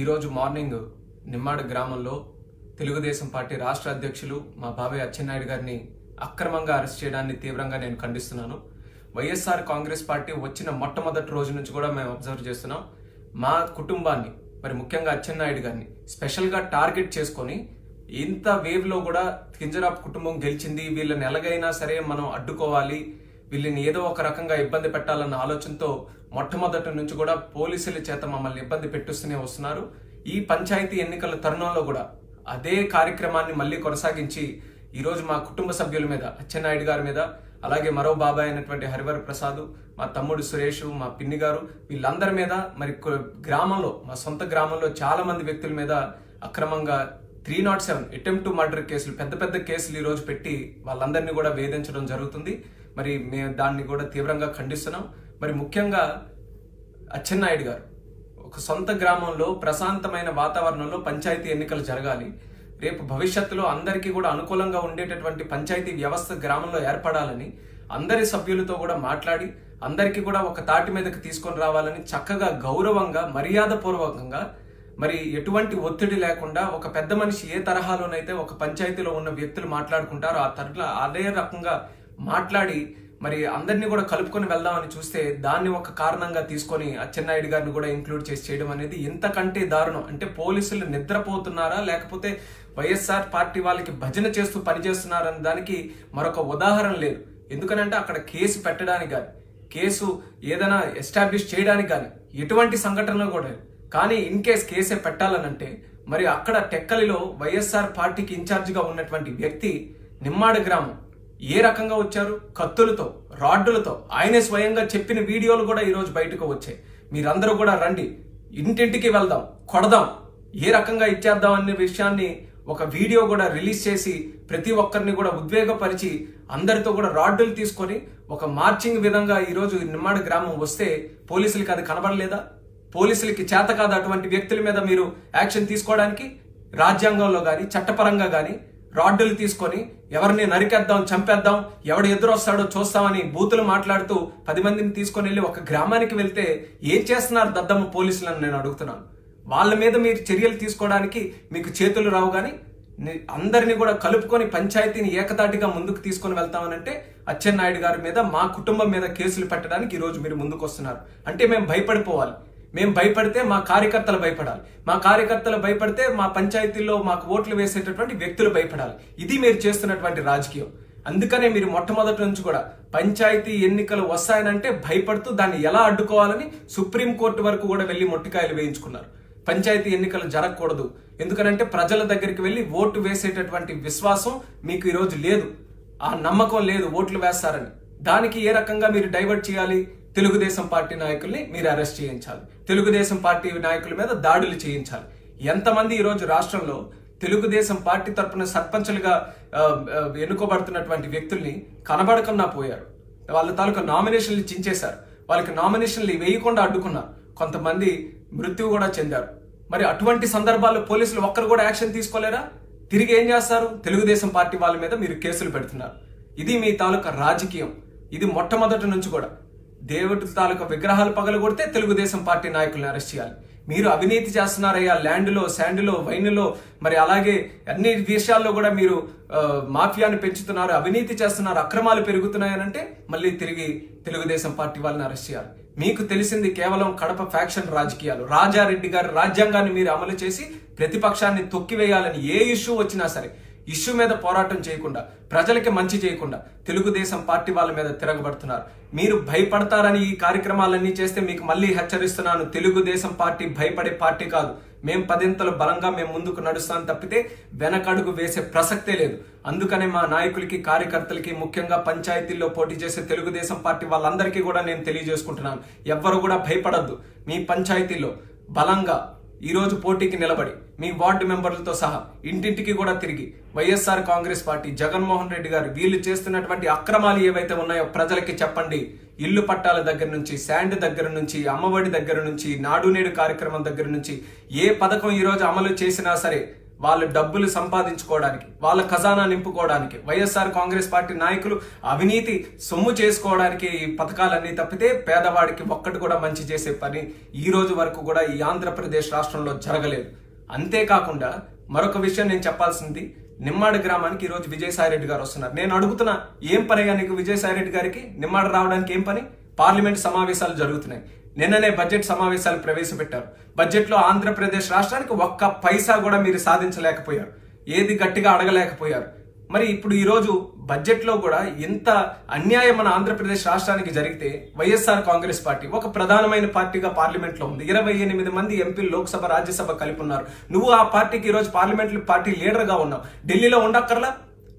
ఈరోజు మార్నింగ్ నిమ్మాడ గ్రామంలో తెలుగుదేశం పార్టీ రాష్ట్ర అధ్యక్షులు మా బాబాయ్ అచ్చెన్నాయుడు గారిని అక్రమంగా అరెస్ట్ చేయడాన్ని తీవ్రంగా నేను ఖండిస్తున్నాను. వైఎస్ఆర్ కాంగ్రెస్ పార్టీ వచ్చిన మొట్టమొదటి రోజు నుంచి కూడా మేము అబ్జర్వ్ చేస్తున్నాం. మా కుటుంబాన్ని మరి ముఖ్యంగా అచ్చెన్నాయుడు గారిని స్పెషల్గా టార్గెట్ చేసుకొని ఇంత వేవ్లో కూడా కింజరాప్ కుటుంబం గెలిచింది. వీళ్ళని ఎలాగైనా సరే మనం అడ్డుకోవాలి. వీళ్ళని ఏదో ఒక రకంగా ఇబ్బంది పెట్టాలన్న ఆలోచనతో మొట్టమొదటి నుంచి కూడా పోలీసుల చేత మమ్మల్ని ఇబ్బంది పెట్టిస్తూనే వస్తున్నారు. ఈ పంచాయతీ ఎన్నికల తరుణంలో కూడా అదే కార్యక్రమాన్ని మళ్ళీ కొనసాగించి ఈరోజు మా కుటుంబ సభ్యుల మీద అచ్చెన్నాయుడు గారి మీద అలాగే మరో బాబాయ్ అయినటువంటి హరివర ప్రసాద్ మా తమ్ముడు సురేష్ మా పిన్ని గారు వీళ్ళందరి మీద మరి కొ- గ్రామంలో మా సొంత గ్రామంలో చాలా మంది వ్యక్తుల మీద అక్రమంగా three not seven attempt to murder కేసులు పెద్ద పెద్ద కేసులు ఈరోజు పెట్టి వాళ్ళందరినీ కూడా వేధించడం జరుగుతుంది. మరి మేము దాన్ని కూడా తీవ్రంగా ఖండిస్తున్నాం. మరి ముఖ్యంగా అచ్చెన్నాయుడు గారు ఒక సొంత గ్రామంలో ప్రశాంతమైన వాతావరణంలో పంచాయతీ ఎన్నికలు జరగాలి. రేపు భవిష్యత్తులో అందరికీ కూడా అనుకూలంగా ఉండేటటువంటి పంచాయతీ వ్యవస్థ గ్రామంలో ఏర్పడాలని అందరి సభ్యులతో కూడా మాట్లాడి అందరికీ కూడా ఒక తాటి మీదకి తీసుకొని రావాలని చక్కగా గౌరవంగా మర్యాదపూర్వకంగా మరి ఎటువంటి ఒత్తిడి లేకుండా ఒక పెద్ద మనిషి ఏ తరహాలోనైతే ఒక పంచాయతీలో ఉన్న వ్యక్తులు మాట్లాడుకుంటారో ఆ తరలా అదే రకంగా మాట్లాడి మరి అందరినీ కూడా కలుపుకొని వెళ్దామని చూస్తే దాన్ని ఒక కారణంగా తీసుకొని అచ్చెన్నాయుడు గారిని కూడా ఇంక్లూడ్ చేసి చేయడం అనేది ఇంతకంటే దారుణం. అంటే పోలీసులు నిద్రపోతున్నారా? లేకపోతే వైఎస్ఆర్ పార్టీ వాళ్ళకి భజన చేస్తూ పనిచేస్తున్నారన్న దానికి మరొక ఉదాహరణ లేదు. ఎందుకనంటే అక్కడ కేసు పెట్టడానికి కానీ కేసు ఏదైనా ఎస్టాబ్లిష్ చేయడానికి కానీ ఎటువంటి సంఘటనలు కూడా కానీ ఇన్ కేస్ కేసే పెట్టాలనంటే మరి అక్కడ టెక్కలిలో వైఎస్ఆర్ పార్టీకి ఇన్ఛార్జిగా ఉన్నటువంటి వ్యక్తి నిమ్మాడ గ్రామం ఏ రకంగా వచ్చారు? కత్తులతో రాడ్డులతో. ఆయనే స్వయంగా చెప్పిన వీడియోలు కూడా ఈరోజు బయటకు వచ్చాయి. మీరందరూ కూడా రండి. ఇంటింటికి వెళ్దాం కొడదాం. ఏ రకంగా ఇచ్చేద్దాం అనే విషయాన్ని ఒక వీడియో కూడా రిలీజ్ చేసి ప్రతి ఒక్కరిని కూడా ఉద్వేగపరిచి అందరితో కూడా రాడ్డులు తీసుకొని ఒక మార్చింగ్ విధంగా ఈరోజు నిమ్మాడ గ్రామం వస్తే పోలీసులకి అది కనబడలేదా? పోలీసులకి చేత కాదు అటువంటి వ్యక్తుల మీద మీరు యాక్షన్ తీసుకోవడానికి రాజ్యాంగంలో కానీ చట్టపరంగా కానీ రాడ్డులు తీసుకొని ఎవరిని నరికేద్దాం చంపేద్దాం ఎవడు ఎదురొస్తాడో చూస్తామని బూతులు మాట్లాడుతూ పది మందిని తీసుకొని వెళ్ళి ఒక గ్రామానికి వెళ్తే ఏం చేస్తున్నారు దద్దమ్మ పోలీసులను నేను అడుగుతున్నాను. వాళ్ళ మీద మీరు చర్యలు తీసుకోవడానికి మీకు చేతులు రావు కానీ అందరినీ కూడా కలుపుకొని పంచాయతీని ఏకతాటిగా ముందుకు తీసుకొని వెళ్తామనంటే అచ్చెన్నాయుడు గారి మీద మా కుటుంబం మీద కేసులు పెట్టడానికి ఈరోజు మీరు ముందుకు వస్తున్నారు అంటే మేము భయపడిపోవాలి. మేము భయపడితే మా కార్యకర్తలు భయపడాలి. మా కార్యకర్తలు భయపడితే మా పంచాయతీల్లో మాకు ఓట్లు వేసేటటువంటి వ్యక్తులు భయపడాలి. ఇది మీరు చేస్తున్నటువంటి రాజకీయం. అందుకనే మీరు మొట్టమొదటి నుంచి కూడా పంచాయతీ ఎన్నికలు వస్తాయనంటే భయపడుతూ దాన్ని ఎలా అడ్డుకోవాలని సుప్రీంకోర్టు వరకు కూడా వెళ్ళి మొట్టికాయలు వేయించుకున్నారు. పంచాయతీ ఎన్నికలు జరగకూడదు. ఎందుకనంటే ప్రజల దగ్గరికి వెళ్ళి ఓటు వేసేటటువంటి విశ్వాసం మీకు ఈరోజు లేదు. ఆ నమ్మకం లేదు ఓట్లు వేస్తారని. దానికి ఏ రకంగా మీరు డైవర్ట్ చేయాలి? తెలుగుదేశం పార్టీ నాయకుల్ని మీరు అరెస్ట్ చేయించాలి. తెలుగుదేశం పార్టీ నాయకుల మీద దాడులు చేయించాలి. ఎంతమంది ఈరోజు రాష్ట్రంలో తెలుగుదేశం పార్టీ తరపున సర్పంచులుగా ఎన్నుకోబడుతున్నటువంటి వ్యక్తుల్ని కనబడకుండా పోయారు. వాళ్ళ తాలూకా నామినేషన్లు చించేశారు. వాళ్ళకి నామినేషన్లు వేయకుండా అడ్డుకున్నారు కొంతమంది మృత్యువు కూడా చెందారు. మరి అటువంటి సందర్భాల్లో పోలీసులు ఒక్కరు కూడా యాక్షన్ తీసుకోలేరా? తిరిగి ఏం చేస్తారు? తెలుగుదేశం పార్టీ వాళ్ళ మీద మీరు కేసులు పెడుతున్నారు. ఇది మీ తాలూకా రాజకీయం. ఇది మొట్టమొదటి నుంచి కూడా. దేవుడి తాలూకా విగ్రహాలు పగలగొడితే తెలుగుదేశం పార్టీ నాయకులను అరెస్ట్ చేయాలి. మీరు అవినీతి చేస్తున్నారయ్యా ల్యాండ్లో శాండ్లో వైన్లో మరి అలాగే అన్ని విషయాల్లో కూడా మీరు మాఫియాను పెంచుతున్నారు అవినీతి చేస్తున్నారు అక్రమాలు పెరుగుతున్నాయనంటే మళ్ళీ తిరిగి తెలుగుదేశం పార్టీ వాళ్ళని అరెస్ట్ చేయాలి. మీకు తెలిసింది కేవలం కడప ఫ్యాక్షన్ రాజకీయాలు. రాజారెడ్డి గారి రాజ్యాంగాన్ని మీరు అమలు చేసి ప్రతిపక్షాన్ని తొక్కివేయాలని ఏ ఇష్యూ వచ్చినా సరే ఇష్యూ మీద పోరాటం చేయకుండా ప్రజలకి మంచి చేయకుండా తెలుగుదేశం పార్టీ వాళ్ళ మీద తిరగబడుతున్నారు. మీరు భయపడతారని ఈ కార్యక్రమాలన్నీ చేస్తే మీకు మళ్ళీ హెచ్చరిస్తున్నాను. తెలుగుదేశం పార్టీ భయపడే పార్టీ కాదు. మేం పదింతలు బలంగా మేము ముందుకు నడుస్తాం తప్పితే వెనకడుగు వేసే ప్రసక్తే లేదు. అందుకనే మా నాయకులకి కార్యకర్తలకి ముఖ్యంగా పంచాయతీల్లో పోటీ చేసే తెలుగుదేశం పార్టీ వాళ్ళందరికీ కూడా నేను తెలియజేసుకుంటున్నాను. ఎవ్వరు కూడా భయపడద్దు. మీ పంచాయతీలో బలంగా ఈరోజు పోటీకి నిలబడి మీ వార్డు మెంబర్లతో సహా ఇంటింటికి కూడా తిరిగి YSR Congress party Jaganmohan Reddy గారు వీళ్ళు చేస్తున్నటువంటి అక్రమాలు ఏవైతే ఉన్నాయో ప్రజలకి చెప్పండి. ఇల్లు పట్టాల దగ్గర నుంచి శాండ్ దగ్గర నుంచి అమ్మఒడి దగ్గర నుంచి నాడు నేడు కార్యక్రమం దగ్గర నుంచి ఏ పథకం ఈ రోజు అమలు చేసినా సరే వాళ్ళ డబ్బులు సంపాదించుకోవడానికి వాళ్ళ ఖజానా నింపుకోవడానికి వైఎస్ఆర్ కాంగ్రెస్ పార్టీ నాయకులు అవినీతి సొమ్ము చేసుకోవడానికి ఈ పథకాలన్నీ తప్పితే పేదవాడికి ఒక్కటి కూడా మంచి చేసే పని ఈ రోజు వరకు కూడా ఈ ఆంధ్రప్రదేశ్ రాష్ట్రంలో జరగలేదు. అంతేకాకుండా మరొక విషయం నేను చెప్పాల్సింది నిమ్మాడ గ్రామానికి ఈ రోజు విజయసాయి రెడ్డి గారు వస్తున్నారు. నేను అడుగుతున్నా ఏం పనిగా నీకు విజయసాయిరెడ్డి గారికి? నిమ్మాడ రావడానికి ఏం పని? పార్లమెంట్ సమావేశాలు జరుగుతున్నాయి. నిన్ననే బడ్జెట్ సమావేశాలు ప్రవేశపెట్టారు. బడ్జెట్లో ఆంధ్రప్రదేశ్ రాష్ట్రానికి ఒక్క పైసా కూడా మీరు సాధించలేకపోయారు. ఏది గట్టిగా అడగలేకపోయారు. మరి ఇప్పుడు ఈరోజు బడ్జెట్లో కూడా ఇంత అన్యాయం మన ఆంధ్రప్రదేశ్ రాష్ట్రానికి జరిగితే వైఎస్ఆర్ కాంగ్రెస్ పార్టీ ఒక ప్రధానమైన పార్టీగా పార్లమెంట్లో ఉంది. ఇరవై ఎనిమిది మంది ఎంపీలు లోక్సభ రాజ్యసభ కలిపి ఉన్నారు. నువ్వు ఆ పార్టీకి ఈరోజు పార్లమెంట్ పార్టీ లీడర్గా ఉన్నావు. ఢిల్లీలో ఉండక్కర్లా?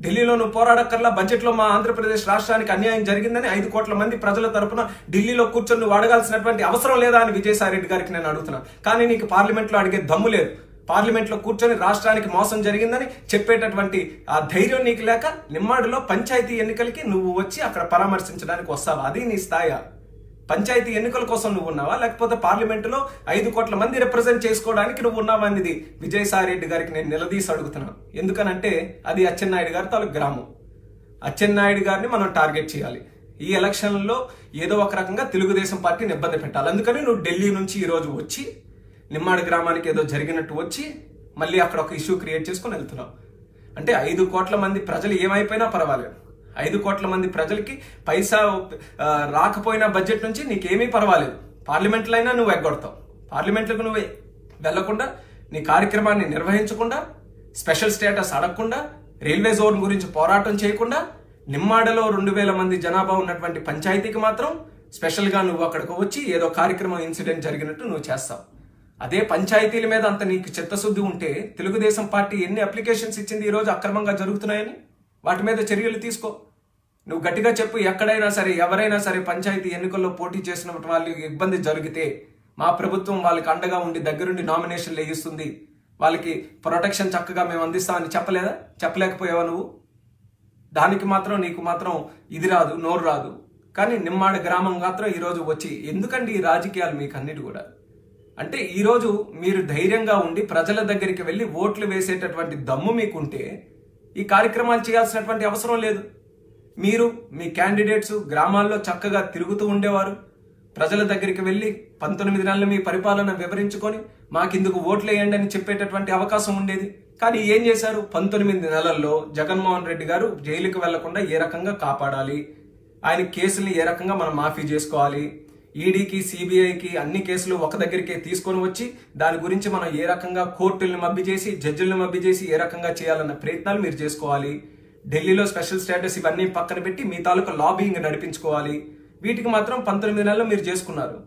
ఢిల్లీలో పోరాడక్కర్లా బడ్జెట్లో మా ఆంధ్రప్రదేశ్ రాష్ట్రానికి అన్యాయం జరిగిందని ఐదు కోట్ల మంది ప్రజల తరపున ఢిల్లీలో కూర్చొని వాడగాల్సినటువంటి అవసరం లేదా అని విజయసాయిరెడ్డి గారికి నేను అడుగుతున్నా. కానీ నీకు పార్లమెంట్లో అడిగే దమ్ము లేదు. పార్లమెంట్లో కూర్చొని రాష్ట్రానికి మోసం జరిగిందని చెప్పేటటువంటి ఆ ధైర్యం నీకు లేక నిమ్మాడిలో పంచాయతీ ఎన్నికలకి నువ్వు వచ్చి అక్కడ పరామర్శించడానికి వస్తావా? అది నీ స్థాయి. పంచాయతీ ఎన్నికల కోసం నువ్వు ఉన్నావా? లేకపోతే పార్లమెంటులో ఐదు కోట్ల మంది రిప్రజెంట్ చేసుకోవడానికి నువ్వు ఉన్నావా అనేది విజయసాయి రెడ్డి గారికి నేను నిలదీసి అడుగుతున్నాను. ఎందుకనంటే అది అచ్చెన్నాయుడు గారి తాలూకు గ్రామం. అచ్చెన్నాయుడు గారిని మనం టార్గెట్ చేయాలి. ఈ ఎలక్షన్లో ఏదో ఒక రకంగా తెలుగుదేశం పార్టీని ఇబ్బంది పెట్టాలి. అందుకని నువ్వు ఢిల్లీ నుంచి ఈరోజు వచ్చి నిమ్మాడి గ్రామానికి ఏదో జరిగినట్టు వచ్చి మళ్ళీ అక్కడ ఒక ఇష్యూ క్రియేట్ చేసుకొని వెళ్తున్నావు. అంటే ఐదు కోట్ల మంది ప్రజలు ఏమైపోయినా పర్వాలేదు. ఐదు కోట్ల మంది ప్రజలకి పైసా రాకపోయినా బడ్జెట్ నుంచి నీకేమీ పర్వాలేదు. పార్లమెంట్లో అయినా నువ్వు ఎగ్గొడతావు. పార్లమెంట్లకు నువ్వు వెళ్ళకుండా నీ కార్యక్రమాన్ని నిర్వహించకుండా స్పెషల్ స్టేటస్ అడగకుండా రైల్వే జోన్ గురించి పోరాటం చేయకుండా నిమ్మాడలో రెండు వేల మంది జనాభా ఉన్నటువంటి పంచాయతీకి మాత్రం స్పెషల్గా నువ్వు అక్కడికి వచ్చి ఏదో కార్యక్రమం ఇన్సిడెంట్ జరిగినట్టు నువ్వు చేస్తావు. అదే పంచాయతీల మీద అంత నీకు చిత్తశుద్ధి ఉంటే తెలుగుదేశం పార్టీ ఎన్ని అప్లికేషన్స్ ఇచ్చింది ఈరోజు అక్రమంగా జరుగుతున్నాయని? వాటి మీద చర్యలు తీసుకో. నువ్వు గట్టిగా చెప్పు ఎక్కడైనా సరే ఎవరైనా సరే పంచాయతీ ఎన్నికల్లో పోటీ చేసిన వాళ్ళకి ఇబ్బంది జరిగితే మా ప్రభుత్వం వాళ్ళకి అండగా ఉండి దగ్గరుండి నామినేషన్లు వేయిస్తుంది. వాళ్ళకి ప్రొటెక్షన్ చక్కగా మేము అందిస్తామని చెప్పలేదా? చెప్పలేకపోయావా నువ్వు? దానికి మాత్రం నీకు మాత్రం ఇది రాదు నోరు రాదు. కానీ నిమ్మాడ గ్రామం మాత్రం ఈరోజు వచ్చి ఎందుకండి ఈ రాజకీయాలు మీకు అన్నిటి కూడా? అంటే ఈరోజు మీరు ధైర్యంగా ఉండి ప్రజల దగ్గరికి వెళ్ళి ఓట్లు వేసేటటువంటి దమ్ము మీకుంటే ఈ కార్యక్రమాలు చేయాల్సినటువంటి అవసరం లేదు. మీరు మీ క్యాండిడేట్స్ గ్రామాల్లో చక్కగా తిరుగుతూ ఉండేవారు. ప్రజల దగ్గరికి వెళ్ళి పంతొమ్మిది నెలలు మీ పరిపాలన వివరించుకొని మాకిందుకు ఓట్లు వేయండి అని చెప్పేటటువంటి అవకాశం ఉండేది. కానీ ఏం చేశారు? పంతొమ్మిది నెలల్లో జగన్మోహన్ రెడ్డి గారు జైలుకు వెళ్ళకుండా ఏ రకంగా కాపాడాలి? ఆయన కేసుల్ని ఏ రకంగా మనం మాఫీ చేసుకోవాలి? ఈడీకి సిబిఐకి అన్ని కేసులు ఒక దగ్గరికే తీసుకొని వచ్చి దాని గురించి మనం ఏ రకంగా కోర్టుల్ని మబ్బి చేసి జడ్జిల్ని మబ్బి చేసి ఏ రకంగా చేయాలన్న ప్రయత్నాలు మీరు చేసుకోవాలి. ఢిల్లీలో స్పెషల్ స్టేటస్ ఇవన్నీ పక్కన పెట్టి మీ తాలూకా లాబింగ్ నడిపించుకోవాలి. వీటికి మాత్రం పంతొమ్మిది నెలలు మీరు చేసుకున్నారు.